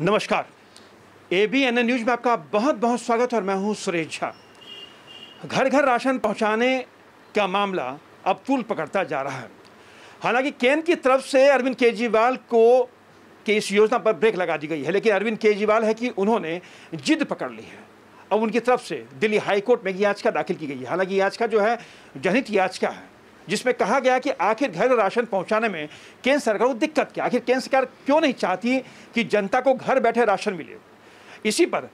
नमस्कार। ए B N news में आपका बहुत बहुत स्वागत और मैं हूँ सुरेश झा। घर घर राशन पहुँचाने का मामला अब तूल पकड़ता जा रहा है। हालाँकि केंद्र की तरफ़ से अरविंद केजरीवाल को के इस योजना पर ब्रेक लगा दी गई है, लेकिन अरविंद केजरीवाल है कि उन्होंने जिद पकड़ ली है। अब उनकी तरफ़ से दिल्ली हाईकोर्ट में याचिका दाखिल की गई है। हालाँकि याचिका जो है, जनहित याचिका है। जिसमें कहा गया कि आखिर घर राशन पहुँचाने में केंद्र सरकार को दिक्कत क्या? आखिर केंद्र सरकार क्यों नहीं चाहती कि जनता को घर बैठे राशन मिले? इसी पर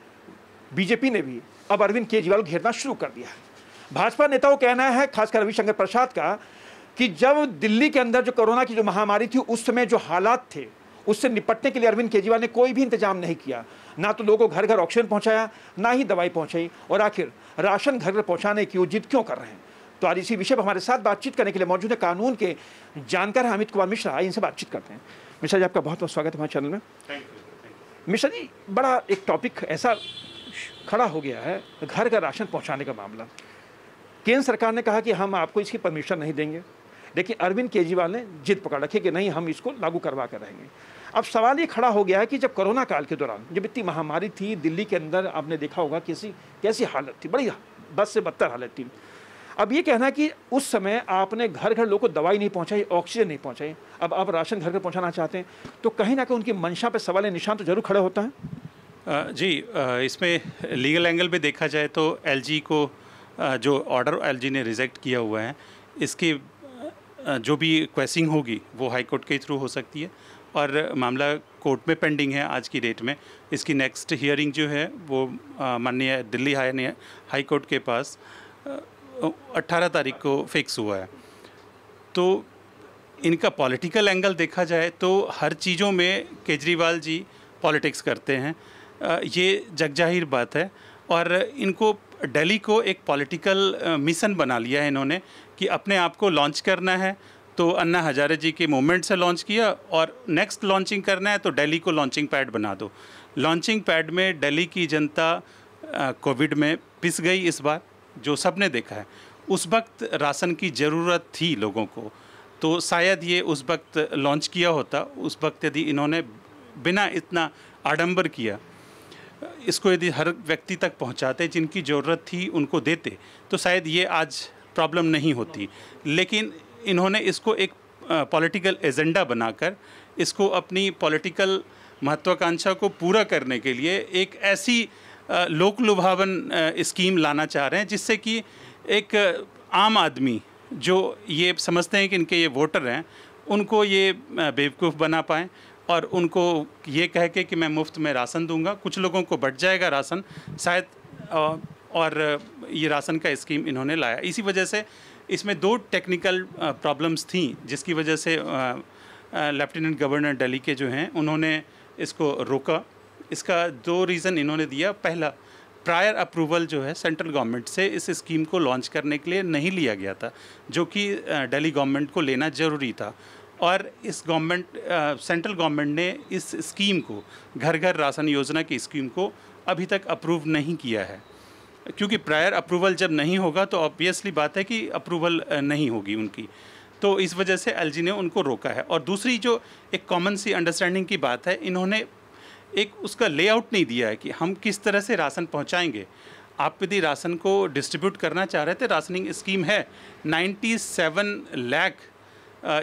बीजेपी ने भी अब अरविंद केजरीवाल घेरना शुरू कर दिया भाजपा नेताओं का कहना है, खासकर रविशंकर प्रसाद का, कि जब दिल्ली के अंदर जो कोरोना की जो महामारी थी, उस समय जो हालात थे, उससे निपटने के लिए अरविंद केजरीवाल ने कोई भी इंतज़ाम नहीं किया। ना तो लोगों को घर घर ऑक्सीजन पहुँचाया, ना ही दवाई पहुंचाई, और आखिर राशन घर घर पहुँचाने की वो जिद क्यों कर रहे हैं? तो आज इसी विषय पर हमारे साथ बातचीत करने के लिए मौजूद है कानून के जानकार हैं अमित कुमार मिश्रा। इनसे बातचीत करते हैं। मिश्रा जी आपका बहुत बहुत स्वागत है हमारे चैनल में। मिश्रा जी बड़ा एक टॉपिक ऐसा खड़ा हो गया है घर का राशन पहुँचाने का मामला। केंद्र सरकार ने कहा कि हम आपको इसकी परमिशन नहीं देंगे। लेकिन अरविंद केजरीवाल ने जिद पकड़ रखी कि नहीं हम इसको लागू करवा कर रहेंगे। अब सवाल ये खड़ा हो गया है कि जब कोरोना काल के दौरान जब इतनी महामारी थी दिल्ली के अंदर आपने देखा होगा कैसी कैसी हालत थी बड़ी बस से बदतर हालत थी। अब ये कहना कि उस समय आपने घर घर लोगों को दवाई नहीं पहुंचाई, ऑक्सीजन नहीं पहुंचाई। अब आप राशन घर घर पहुंचाना चाहते हैं तो कहीं ना कहीं उनकी मंशा पर सवाल निशान तो ज़रूर खड़ा होता है। जी इसमें लीगल एंगल पे देखा जाए तो एलजी को जो ऑर्डर एलजी ने रिजेक्ट किया हुआ है, इसकी जो भी क्वेसिंग होगी, वो हाई कोर्ट के थ्रू हो सकती है। और मामला कोर्ट में पेंडिंग है आज की डेट में। इसकी नेक्स्ट हियरिंग जो है, वो माननीय दिल्ली हाई हाई कोर्ट के पास 18 तारीख को फिक्स हुआ है। तो इनका पॉलिटिकल एंगल देखा जाए तो हर चीज़ों में केजरीवाल जी पॉलिटिक्स करते हैं। ये जगजाहिर बात है और इनको दिल्ली को एक पॉलिटिकल मिशन बना लिया है इन्होंने कि अपने आप को लॉन्च करना है। तो अन्ना हजारे जी के मूवमेंट से लॉन्च किया और नेक्स्ट लॉन्चिंग करना है तो दिल्ली को लॉन्चिंग पैड बना दो। लॉन्चिंग पैड में दिल्ली की जनता कोविड में पिस गई इस बार। जो सबने देखा है, उस वक्त राशन की ज़रूरत थी लोगों को। तो शायद ये उस वक्त लॉन्च किया होता, उस वक्त यदि इन्होंने बिना इतना आडंबर किया, इसको यदि हर व्यक्ति तक पहुंचाते, जिनकी ज़रूरत थी उनको देते तो शायद ये आज प्रॉब्लम नहीं होती। लेकिन इन्होंने इसको एक पॉलिटिकल एजेंडा बनाकर, इसको अपनी पॉलिटिकल महत्वाकांक्षा को पूरा करने के लिए एक ऐसी लोक लुभावन स्कीम लाना चाह रहे हैं, जिससे कि एक आम आदमी जो ये समझते हैं कि इनके ये वोटर हैं, उनको ये बेवकूफ़ बना पाएँ और उनको ये कह के कि मैं मुफ़्त में राशन दूँगा। कुछ लोगों को बढ़ जाएगा राशन, शायद और ये राशन का स्कीम इन्होंने लाया। इसी वजह से इसमें दो टेक्निकल प्रॉब्लम्स थी, जिसकी वजह से लेफ्टिनेंट गवर्नर दिल्ली के जो हैं, उन्होंने इसको रोका। इसका दो रीज़न इन्होंने दिया। पहला प्रायर अप्रूवल जो है सेंट्रल गवर्नमेंट से इस स्कीम को लॉन्च करने के लिए नहीं लिया गया था, जो कि दिल्ली गवर्नमेंट को लेना ज़रूरी था। और इस गवर्नमेंट सेंट्रल गवर्नमेंट ने इस स्कीम को घर घर राशन योजना की स्कीम को अभी तक अप्रूव नहीं किया है। क्योंकि प्रायर अप्रूवल जब नहीं होगा तो ऑब्वियसली बात है कि अप्रूवल नहीं होगी उनकी। तो इस वजह से एलजी ने उनको रोका है। और दूसरी जो एक कॉमन सी अंडरस्टैंडिंग की बात है, इन्होंने एक उसका लेआउट नहीं दिया है कि हम किस तरह से राशन पहुंचाएँगे। आप यदि राशन को डिस्ट्रीब्यूट करना चाह रहे थे, राशनिंग स्कीम है 97 लाख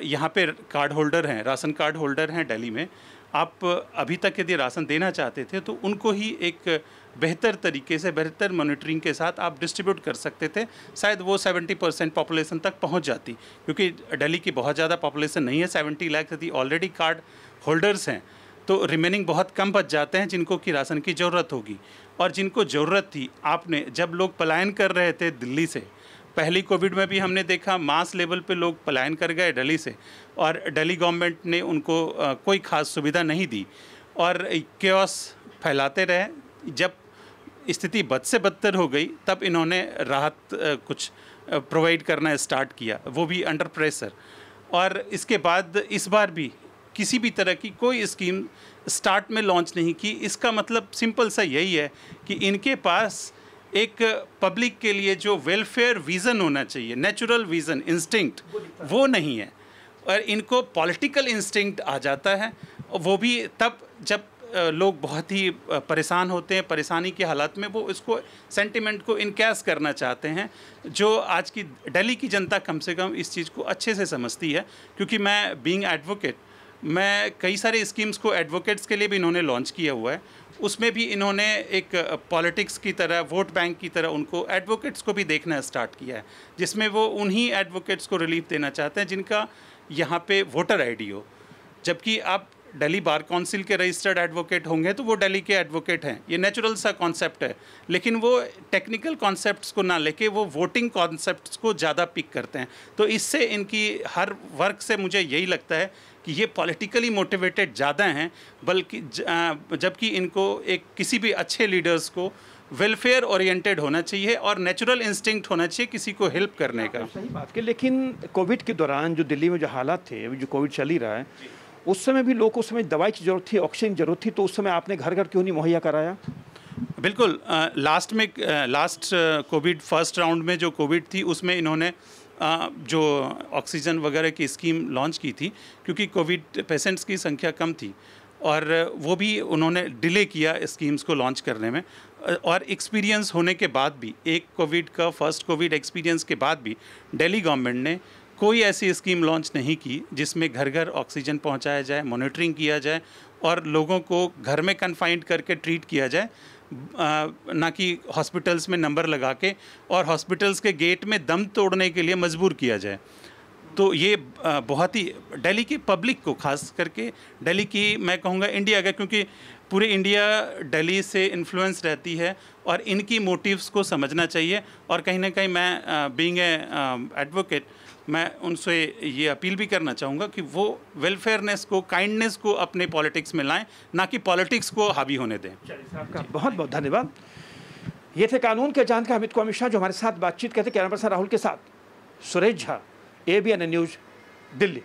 यहाँ पे कार्ड होल्डर हैं, राशन कार्ड होल्डर हैं दिल्ली में। आप अभी तक यदि राशन देना चाहते थे तो उनको ही एक बेहतर तरीके से, बेहतर मॉनिटरिंग के साथ आप डिस्ट्रीब्यूट कर सकते थे। शायद वो 70 परसेंट पॉपुलेशन तक पहुँच जाती, क्योंकि दिल्ली की बहुत ज़्यादा पॉपुलेशन नहीं है 70 लाख यदि ऑलरेडी कार्ड होल्डर्स हैं तो रिमेनिंग बहुत कम बच जाते हैं जिनको कि राशन की ज़रूरत होगी। और जिनको ज़रूरत थी, आपने जब लोग पलायन कर रहे थे दिल्ली से, पहली कोविड में भी हमने देखा मास लेवल पे लोग पलायन कर गए दिल्ली से और दिल्ली गवर्नमेंट ने उनको कोई ख़ास सुविधा नहीं दी। और क्योस फैलाते रहे। जब स्थिति बद से बदतर हो गई, तब इन्होंने राहत कुछ प्रोवाइड करना स्टार्ट किया। वो भी अंडर प्रेशर और इसके बाद इस बार भी किसी भी तरह की कोई स्कीम स्टार्ट में लॉन्च नहीं की। इसका मतलब सिंपल सा यही है कि इनके पास एक पब्लिक के लिए जो वेलफेयर विज़न होना चाहिए, नेचुरल विज़न, इंस्टिंक्ट, वो नहीं है। और इनको पॉलिटिकल इंस्टिंक्ट आ जाता है। वो भी तब जब लोग बहुत ही परेशान होते हैं, परेशानी के हालात में वो इसको, सेंटिमेंट को इनकैस करना चाहते हैं, जो आज की दिल्ली की जनता कम से कम इस चीज़ को अच्छे से समझती है। क्योंकि मैं बीइंग एडवोकेट मैं कई सारे स्कीम्स को एडवोकेट्स के लिए भी इन्होंने लॉन्च किया हुआ है। उसमें भी इन्होंने एक पॉलिटिक्स की तरह वोट बैंक की तरह उनको एडवोकेट्स को भी देखना स्टार्ट किया है, जिसमें वो उन्हीं एडवोकेट्स को रिलीफ देना चाहते हैं जिनका यहाँ पे वोटर आईडी हो। जबकि आप दिल्ली बार काउंसिल के रजिस्टर्ड एडवोकेट होंगे तो वो दिल्ली के एडवोकेट हैं। ये नेचुरल सा कॉन्सेप्ट है, लेकिन वो टेक्निकल कॉन्सेप्ट्स को ना लेके वो वोटिंग कॉन्सेप्ट्स को ज़्यादा पिक करते हैं। तो इससे इनकी हर वर्क से मुझे यही लगता है कि ये पॉलिटिकली मोटिवेटेड ज़्यादा हैं बल्कि जबकि इनको एक किसी भी अच्छे लीडर्स को वेलफेयर ओरिएंटेड होना चाहिए और नेचुरल इंस्टिंक्ट होना चाहिए किसी को हेल्प करने का। सही बात की लेकिन कोविड के दौरान जो दिल्ली में जो हालात थे जो कोविड चल ही रहा है उस समय भी लोग को उस समय दवाई की ज़रूरत थी ऑक्सीजन की ज़रूरत थी तो उस समय आपने घर घर क्यों नहीं मुहैया कराया? बिल्कुल अ, लास्ट में लास्ट कोविड फ़र्स्ट राउंड में जो कोविड थी उसमें इन्होंने जो ऑक्सीजन वगैरह की स्कीम लॉन्च की थी, क्योंकि कोविड पेशेंट्स की संख्या कम थी, और वो भी उन्होंने डिले किया स्कीम्स को लॉन्च करने में। और एक्सपीरियंस होने के बाद भी, एक कोविड का, फ़र्स्ट कोविड एक्सपीरियंस के बाद भी, दिल्ली गवर्नमेंट ने कोई ऐसी स्कीम लॉन्च नहीं की जिसमें घर घर ऑक्सीजन पहुँचाया जाए, मॉनिटरिंग किया जाए और लोगों को घर में कन्फाइंड करके ट्रीट किया जाए ना कि हॉस्पिटल्स में नंबर लगा के और हॉस्पिटल्स के गेट में दम तोड़ने के लिए मजबूर किया जाए। तो ये बहुत ही दिल्ली की पब्लिक को खास करके दिल्ली की मैं कहूँगा इंडिया का, क्योंकि पूरे इंडिया दिल्ली से इन्फ्लुएंस रहती है और इनकी मोटिव्स को समझना चाहिए। और कहीं ना कहीं मैं बीइंग ए एडवोकेट मैं उनसे ये अपील भी करना चाहूँगा कि वो वेलफेयरनेस को काइंडनेस को अपने पॉलिटिक्स में लाएँ, ना कि पॉलिटिक्स को हावी होने दें। आपका बहुत बहुत धन्यवाद। ये थे कानून के जानकार अमित कुमार मिश्रा, जो हमारे साथ बातचीत करते कैमरा पर्सन राहुल के साथ। Suresh Jha A B N news Delhi.